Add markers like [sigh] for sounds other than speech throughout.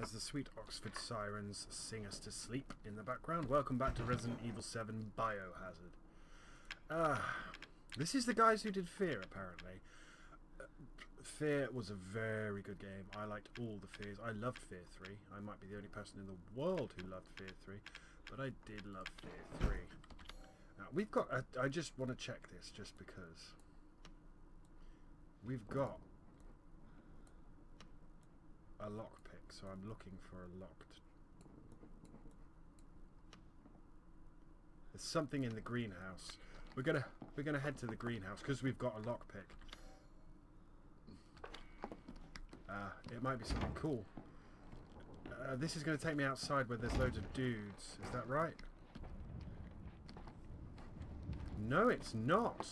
as the sweet Oxford sirens sing us to sleep in the background. Welcome back to Resident Evil 7 Biohazard. Ah, this is the guys who did Fear, apparently. Uh, Fear was a very good game. I liked all the Fears. I loved Fear 3. I might be the only person in the world who loved Fear 3, but I did love Fear 3. Now, we've got... I, I just want to check this just because. We've got a lockpick, so I'm looking for a locked. There's something in the greenhouse. We're gonna we're gonna head to the greenhouse because we've got a lockpick. Uh, it might be something cool. Uh, this is going to take me outside where there's loads of dudes. Is that right? No, it's not.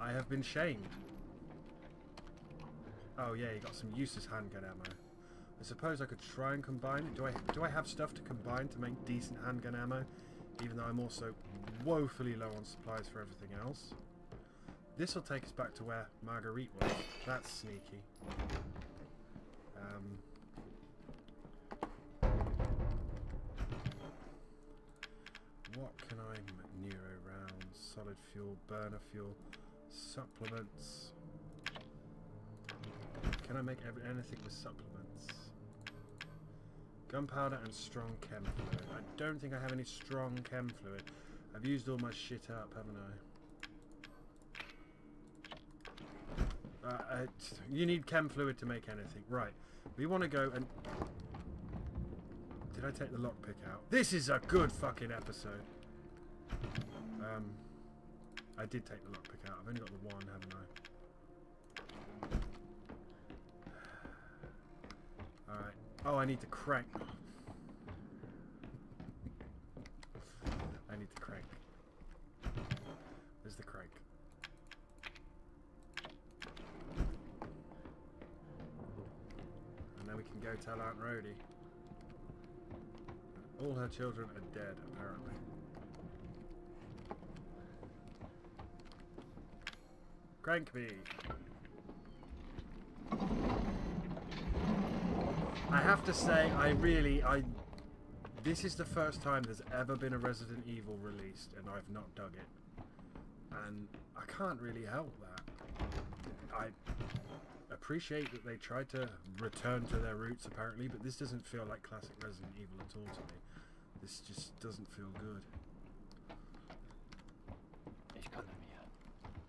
I have been shamed. Oh yeah, you got some useless handgun ammo. I suppose I could try and combine it. Do I do I have stuff to combine to make decent handgun ammo? Even though I'm also woefully low on supplies for everything else. This will take us back to where Marguerite was. That's sneaky. Um, what can I... Neuro rounds, solid fuel, burner fuel, supplements... Can I make anything with supplements? Gunpowder and strong chem fluid. I don't think I have any strong chem fluid. I've used all my shit up, haven't I? Uh, uh, you need chem fluid to make anything. Right. We want to go and... Did I take the lockpick out? This is a good fucking episode. Um, I did take the lockpick out. I've only got the one, haven't I? Alright. Oh, I need to crank. I need to crank. There's the crank. And then we can go tell Aunt Rhody. All her children are dead, apparently. Crank me! I have to say, I really, I... This is the first time there's ever been a Resident Evil released, and I've not dug it. And I can't really help that. I appreciate that they tried to return to their roots, apparently, but this doesn't feel like classic Resident Evil at all to me. This just doesn't feel good.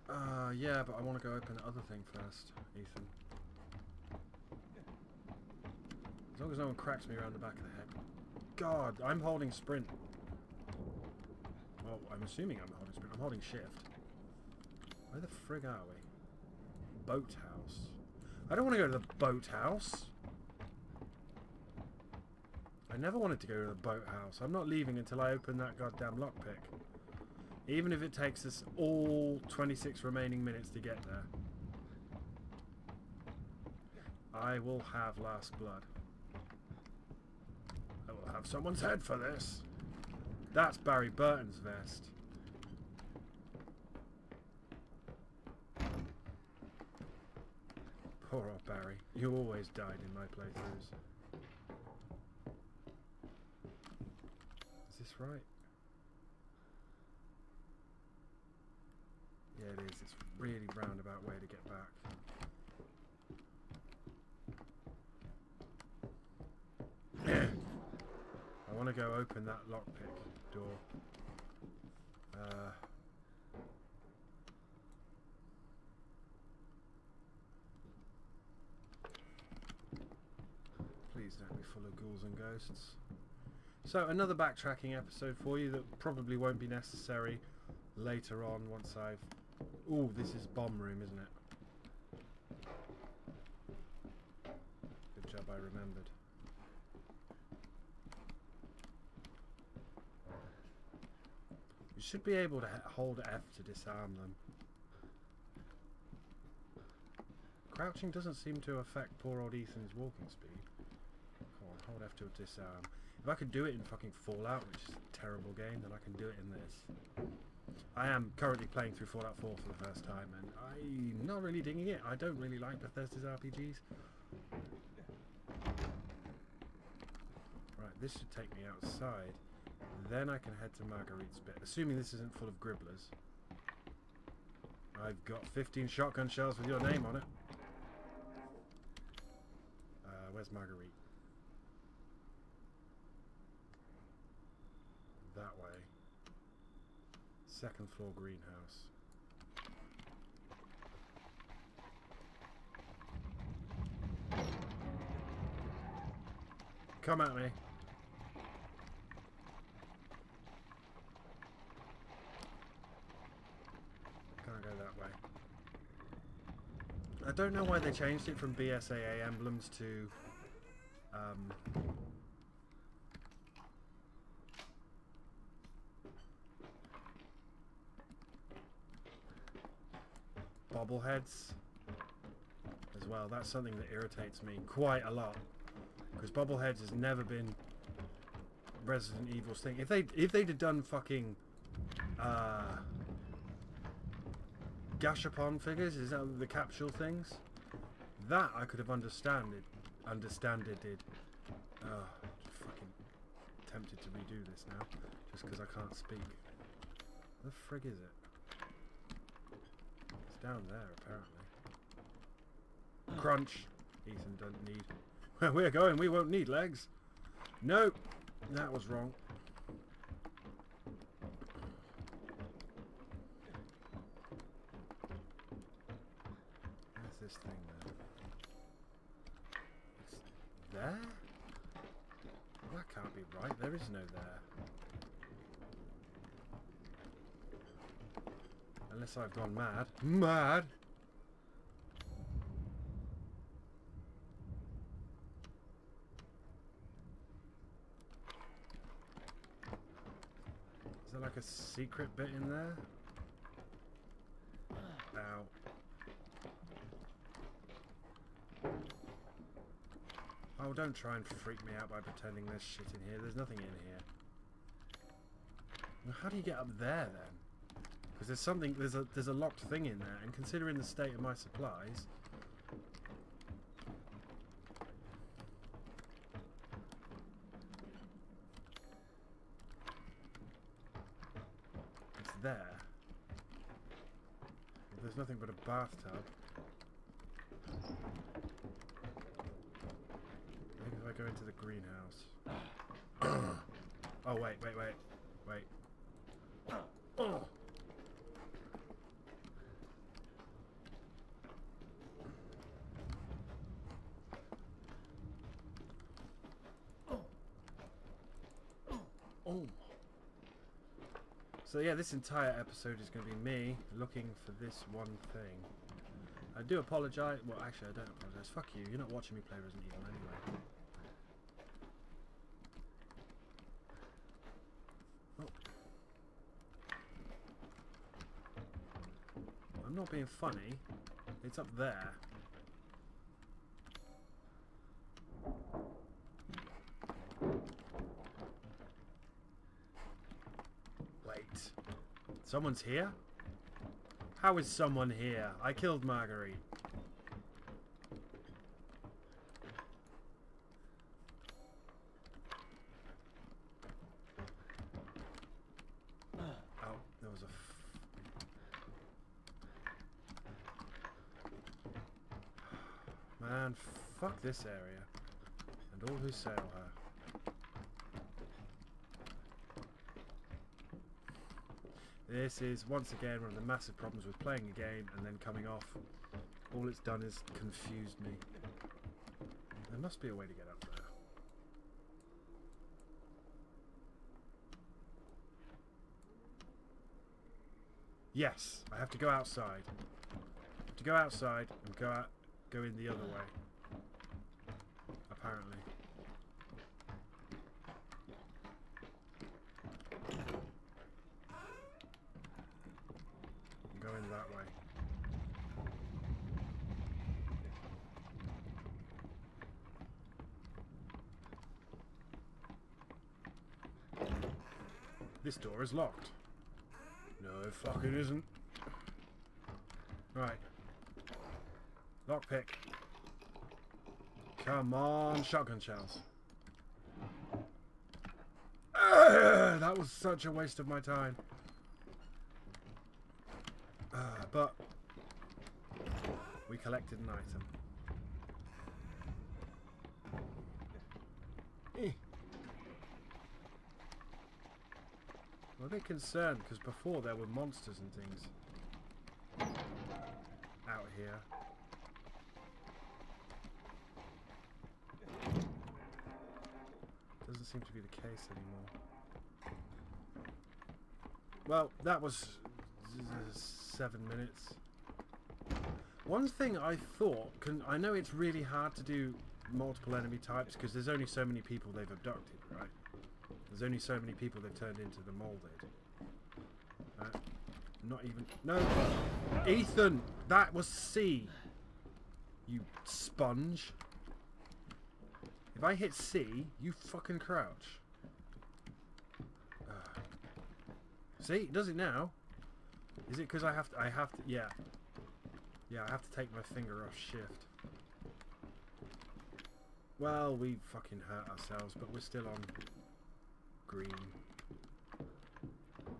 Uh, yeah, but I want to go open the other thing first, Ethan. As long as no one cracks me around the back of the head. God, I'm holding sprint. Well, I'm assuming I'm holding sprint. I'm holding shift. Where the frig are we? Boathouse. I don't want to go to the boathouse. I never wanted to go to the boathouse. I'm not leaving until I open that goddamn lockpick. Even if it takes us all 26 remaining minutes to get there. I will have last blood. Have someone's head for this. That's Barry Burton's vest. Poor old Barry. You always died in my playthroughs. Is this right? Yeah, it is. It's really roundabout way to get back. I want to go open that lockpick door. Uh, please don't be full of ghouls and ghosts. So another backtracking episode for you that probably won't be necessary later on once I've... Oh, this is bomb room, isn't it? Good job I remembered. You should be able to hold F to disarm them. Crouching doesn't seem to affect poor old Ethan's walking speed. Come on, hold F to disarm. If I could do it in fucking Fallout, which is a terrible game, then I can do it in this. I am currently playing through Fallout 4 for the first time, and I'm not really digging it. I don't really like Bethesda's RPGs. Right, this should take me outside. Then I can head to Marguerite's bit, assuming this isn't full of gribblers. I've got 15 shotgun shells with your name on it. Uh, where's Marguerite? That way. Second floor greenhouse. Come at me. Can't go that way. I don't know why they changed it from BSAA emblems to um, bobbleheads as well. That's something that irritates me quite a lot because bobbleheads has never been Resident Evil's thing. If they if they'd have done fucking uh, Gashapon figures, is that the capsule things? That I could have understood. it, understand it did. Oh, fucking tempted to redo this now, just because I can't speak. Where the frig is it? It's down there, apparently. Crunch. Ethan doesn't need. [laughs] Where we're going, we won't need legs. No, that was wrong. Where's this thing then? There? That can't be right. There is no there. Unless I've gone mad. Mad! Is there like a secret bit in there? Ow. Oh, don't try and freak me out by pretending there's shit in here. There's nothing in here. How do you get up there then? Because there's something, there's a there's a locked thing in there, and considering the state of my supplies, it's there. There's nothing but a bathtub. Maybe if I go into the greenhouse. oh wait, wait, wait, wait. Oh. Oh. So yeah, this entire episode is going to be me looking for this one thing. I do apologise. Well, actually, I don't apologise. Fuck you. You're not watching me play Resident Evil anyway. Not being funny. It's up there. Wait. Someone's here? How is someone here? I killed Marguerite. Oh, there was a. F Man, fuck this area. And all who sail her. This is, once again, one of the massive problems with playing a game and then coming off. All it's done is confused me. There must be a way to get up there. Yes, I have to go outside. To go outside and go out, go in the other way. Apparently. Go in that way. This door is locked. No, it fucking isn't. Right. Lockpick. Come on, shotgun shells. Uh, that was such a waste of my time. Uh, but we collected an item. Eh. I'm a bit concerned because before there were monsters and things out here. Seem to be the case anymore. Well, that was seven minutes. One thing I thought, can I know it's really hard to do multiple enemy types because there's only so many people they've abducted, right? There's only so many people they've turned into the molded. Uh, not even... No! Ethan! That was C! You sponge. If I hit C, you fucking crouch. Uh, see? It does it now. Is it because I have to... I have to... Yeah. Yeah, I have to take my finger off shift. Well, we fucking hurt ourselves, but we're still on green.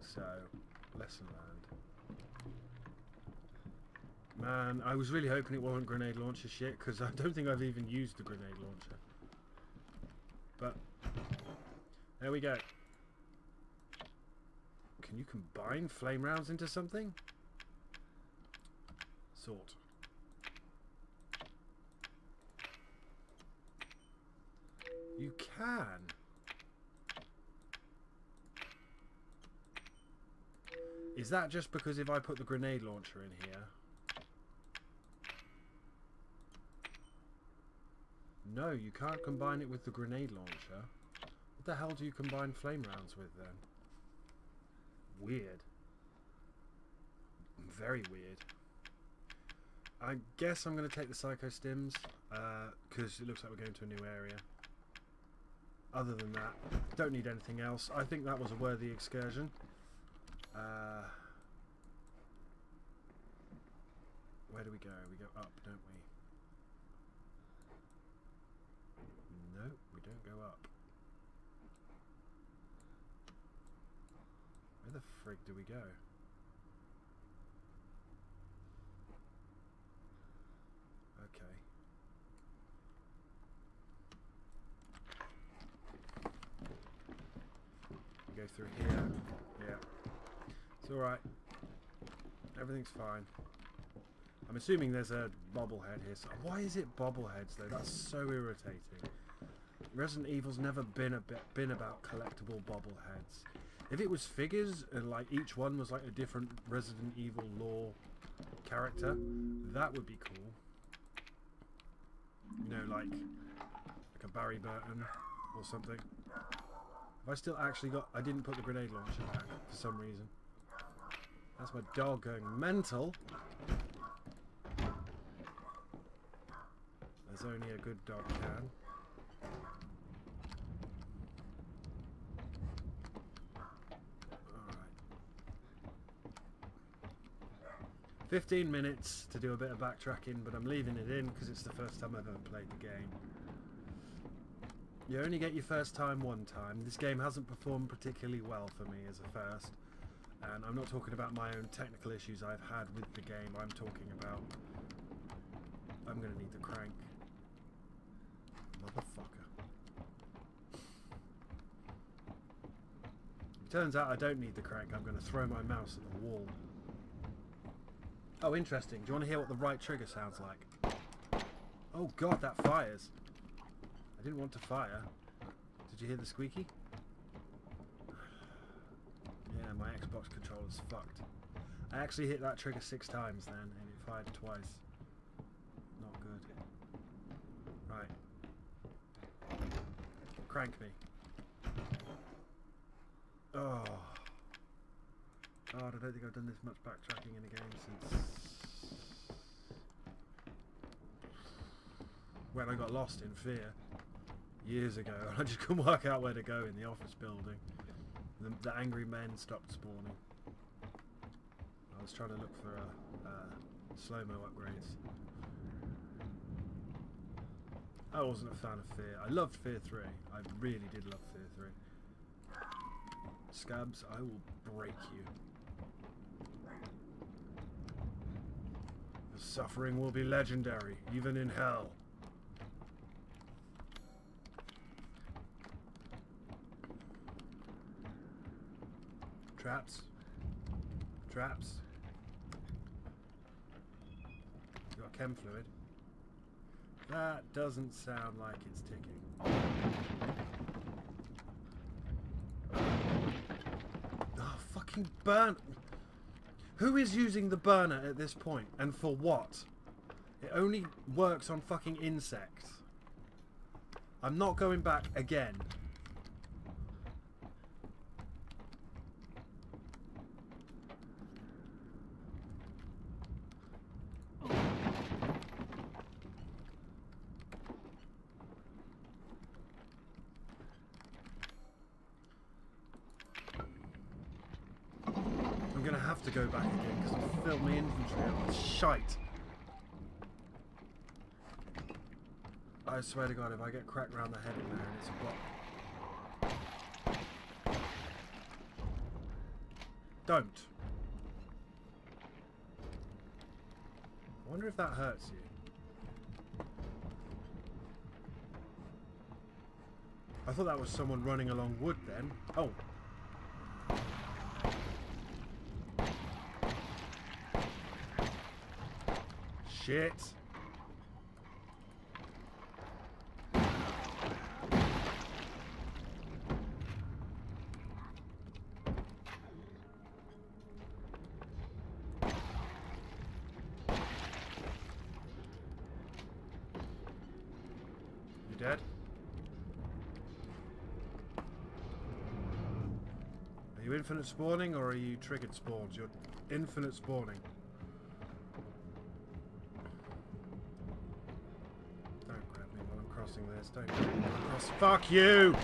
So, lesson learned. Man, I was really hoping it wasn't grenade launcher shit, because I don't think I've even used the grenade launcher. But, there we go. Can you combine flame rounds into something? Sort. You can. Is that just because if I put the grenade launcher in here? No, you can't combine it with the grenade launcher. What the hell do you combine flame rounds with then? Weird. Very weird. I guess I'm going to take the Psycho Stims because uh, it looks like we're going to a new area. Other than that, don't need anything else. I think that was a worthy excursion. Uh, where do we go? We go up, don't we? No, we don't go up. Where the frig do we go? Okay. go through here. Yeah. It's alright. Everything's fine. I'm assuming there's a bobblehead here. So why is it bobbleheads though? That's so irritating. Resident Evil's never been a bit been about collectible bobbleheads. If it was figures and like each one was like a different Resident Evil lore character, that would be cool. You know, like like a Barry Burton or something. Have I still actually got... I didn't put the grenade launcher back for some reason. That's my dog going mental. As only a good dog can. Alright. 15 minutes to do a bit of backtracking, but I'm leaving it in because it's the first time I've ever played the game. You only get your first time one time. This game hasn't performed particularly well for me as a first. And I'm not talking about my own technical issues I've had with the game. I'm talking about... I'm going to need the crank. Motherfucker. It turns out I don't need the crank. I'm going to throw my mouse at the wall. Oh, interesting. Do you want to hear what the right trigger sounds like? Oh god, that fires. I didn't want to fire. Did you hear the squeaky? [sighs] Yeah, my Xbox controller's fucked. I actually hit that trigger six times then, and it fired twice. Not good. Right. Crank me. Oh. God, I don't think I've done this much backtracking in a game since... When I got lost in Fear years ago, and [laughs] I just couldn't work out where to go in the office building. The, the angry men stopped spawning. I was trying to look for uh, uh, slow-mo upgrades. I wasn't a fan of Fear. I loved Fear 3. I really did love Fear 3. Scabs, I will break you. Suffering will be legendary, even in hell. Traps. Traps. You got chem fluid. That doesn't sound like it's ticking. Oh, fucking burn. Who is using the burner at this point, and for what? It only works on fucking insects. I'm not going back again. I'm gonna have to go back again because I filled my inventory up with shite. I swear to God, if I get cracked round the head in there and it's a block. Don't. I wonder if that hurts you. I thought that was someone running along wood then. Oh, Shit. You dead? Are you infinite spawning or are you triggered spawns? You're infinite spawning. Fuck you!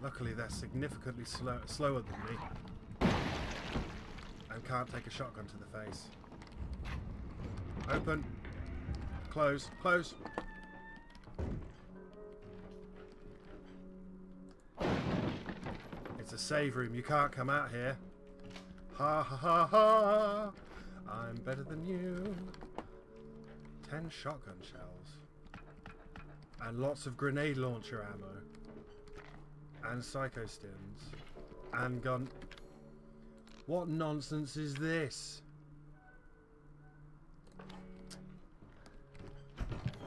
Luckily, they're significantly slow, slower than me. And can't take a shotgun to the face. Open. Close. Close. It's a save room. You can't come out here. Ha ha ha ha! I'm better than you. Ten shotgun shells. And lots of grenade launcher ammo. And psycho stims. And gun. What nonsense is this?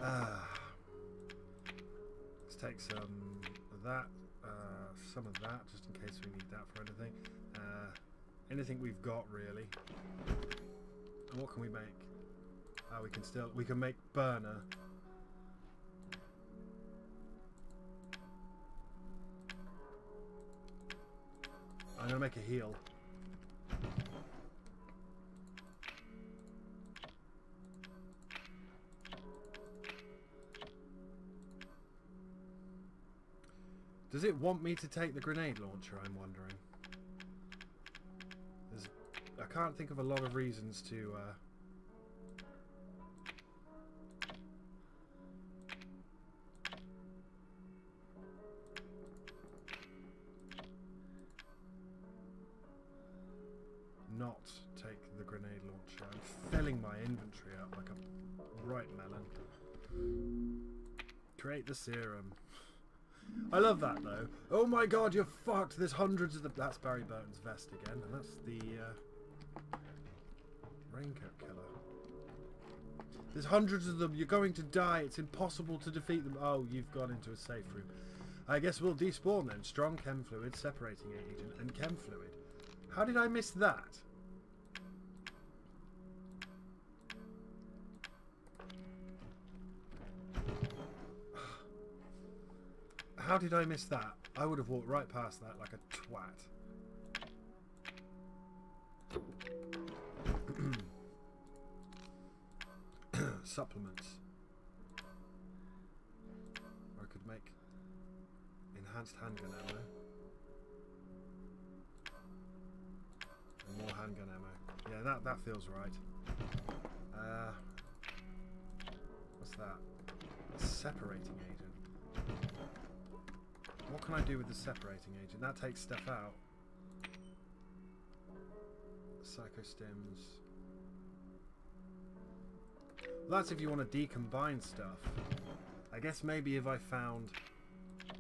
Ah. Let's take some of that, uh, some of that, just in case we need that for anything. Uh, anything we've got, really. What can we make? Ah, we can still, we can make burner. I'm gonna make a heal. Does it want me to take the grenade launcher, I'm wondering? Can't think of a lot of reasons to... Uh, not take the grenade launcher. I'm filling my inventory up like a right melon. Create the serum. I love that though. Oh my god, you're fucked. There's hundreds of the. That's Barry Burton's vest again, and that's the uh, raincoat killer. There's hundreds of them. You're going to die. It's impossible to defeat them. Oh, you've gone into a safe room. I guess we'll despawn then. Strong chem fluid, separating agent, and chem fluid. How did I miss that? How did I miss that? I would have walked right past that like a twat. Supplements. Or I could make enhanced handgun ammo. And more handgun ammo. Yeah, that, that feels right. Uh, what's that? Separating agent. What can I do with the separating agent? That takes stuff out. Psychostims. That's if you want to decombine stuff. I guess maybe if I found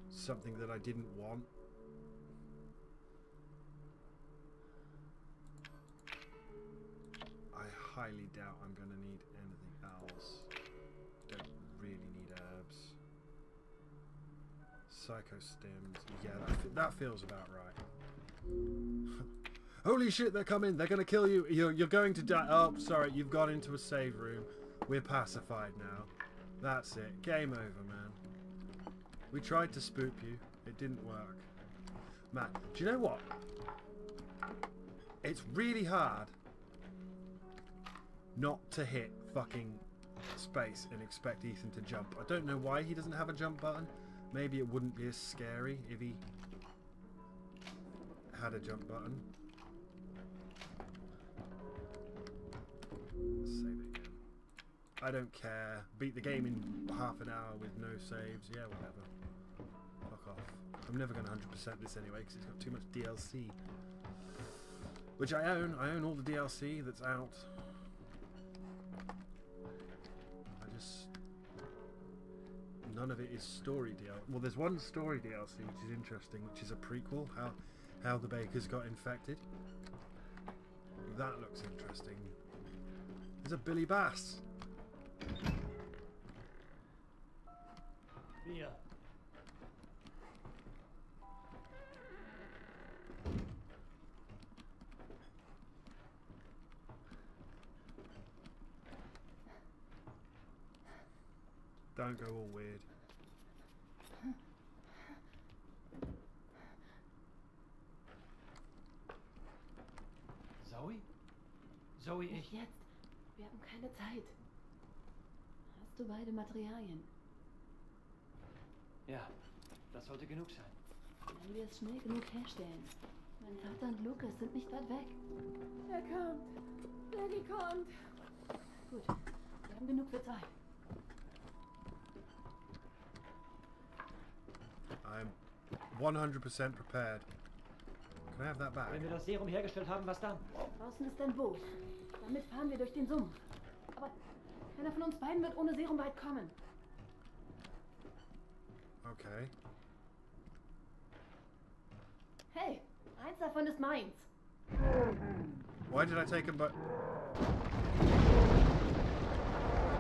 something that I didn't want. I highly doubt I'm going to need anything else. Don't really need herbs. Psychostims. Yeah, that, that feels about right. [laughs] Holy shit, they're coming. They're going to kill you. You're, you're going to die. Oh, sorry. You've gone into a save room. We're pacified now. That's it. Game over, man. We tried to spook you. It didn't work. Man, do you know what? It's really hard not to hit fucking space and expect Ethan to jump. I don't know why he doesn't have a jump button. Maybe it wouldn't be as scary if he had a jump button. Save it. I don't care. Beat the game in half an hour with no saves. Yeah, whatever. Fuck off. I'm never going to 100% this anyway because it's got too much DLC. Which I own. I own all the DLC that's out. I just... None of it is story DLC. Well, there's one story DLC which is interesting, which is a prequel. How, how the Bakers got infected. That looks interesting. There's a Billy Bass. Bier. Don't go all weird. Zoe? Zoe, Nicht ich... jetzt. Wir haben keine Zeit. Hast du beide Materialien? Ja, das sollte genug sein. Wenn wir es schnell genug herstellen. Mein Vater und Lukas sind nicht weit weg. Er kommt. Danny kommt. Gut. Wir haben genug für zwei. I'm 100% prepared. Can I have that back? Wenn wir das Serum hergestellt haben, was dann? Draußen ist ein Boot. Damit fahren wir durch den Sumpf. Aber keiner von uns beiden wird ohne Serum weit kommen. Okay. Hey, eins davon ist meins. Why did I take him but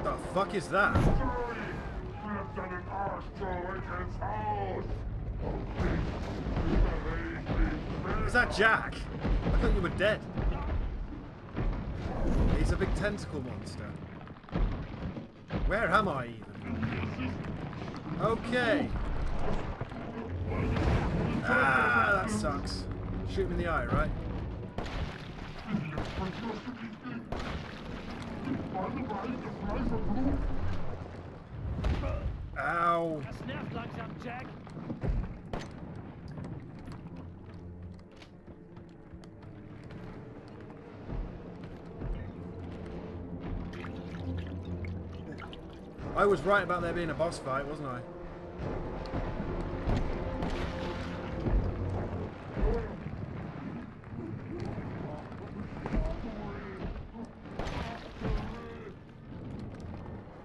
The fuck is that? Schleppt deinen Arsch zurück ins Haus! Is that Jack? I thought you were dead. He's a big tentacle monster. Where am I even? Okay. Ah, that sucks. Shoot him in the eye, right? Ow. Langsam, Jack. I was right about there being a boss fight, wasn't I?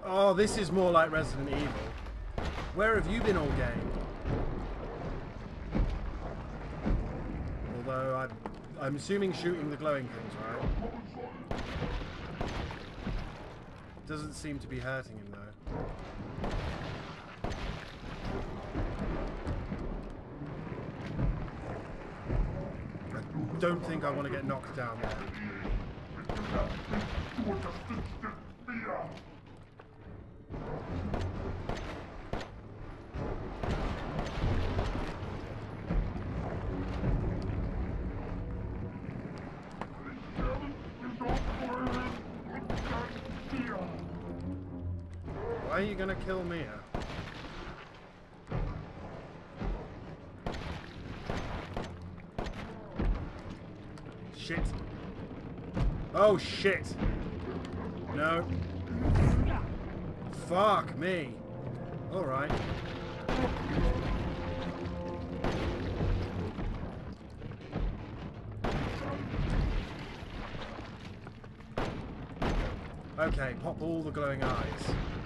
Oh, this is more like Resident Evil. Where have you been all game? Although I'm, I'm assuming shooting the glowing things, right? Doesn't seem to be hurting him. I don't think I want to get knocked down there. Kill Mia? Shit. Oh shit. No. Fuck me. All right. Okay, pop all the glowing eyes.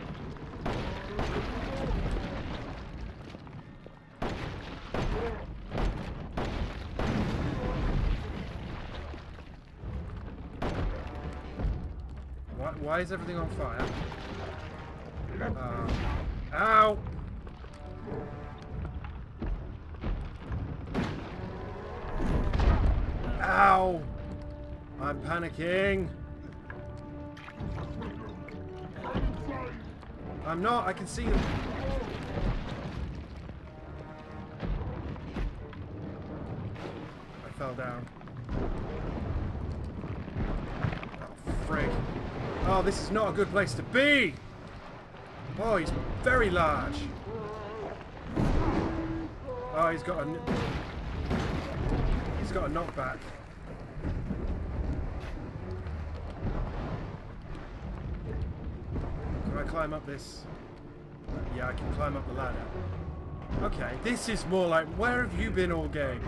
Why, is everything on fire? Uh, ow! Ow! I'm panicking. I'm not. I can see them. I fell down. Oh, frig. Oh, this is not a good place to be! Oh, he's very large. Oh, he's got a... He's got a knockback. Can I climb up this? Yeah, I can climb up the ladder. Okay, this is more like, where have you been all game?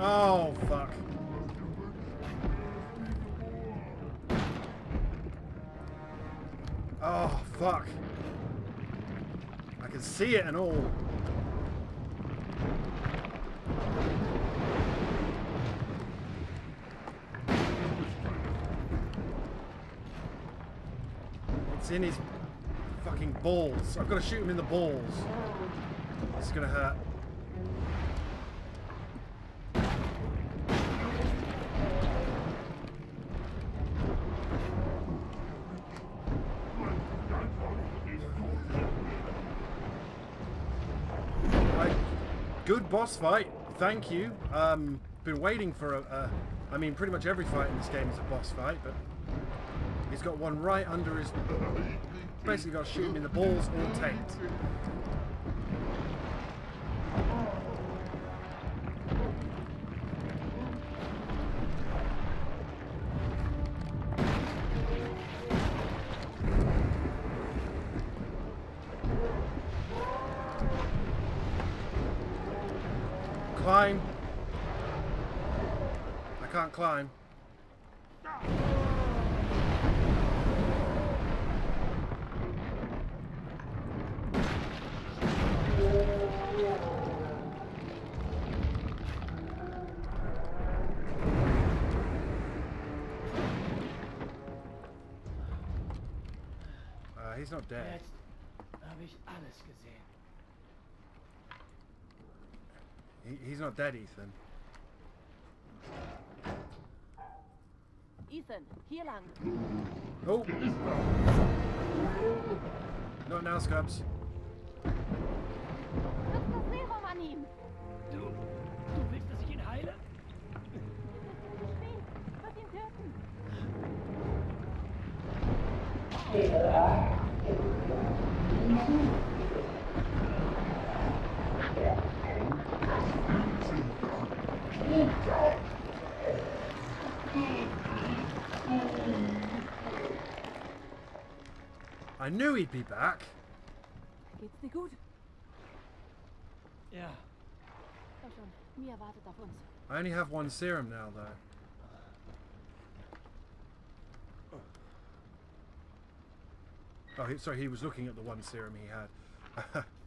Oh, fuck. Oh, fuck. I can see it and all. It's in his fucking balls. I've got to shoot him in the balls. It's gonna hurt. Right. Good boss fight. Thank you. Um, been waiting for a, a. I mean, pretty much every fight in this game is a boss fight, but he's got one right under his. Basically, got to shoot him in the balls or taint. Climb. Uh, he's not dead. Jetzt habe ich alles gesehen. He, he's not dead, Ethan. Ethan, hier lang. Oh! Not now, Scubs. Nutzt das Serum an ihm. Du, du willst, dass ich ihn heile? Zu spät. Wird ihn töten. I knew he'd be back. Geht's dir gut? Ja. Komm schon. Mia wartet auf uns. I only have one serum now, though. Oh, he, sorry, he was looking at the one serum he had. [laughs]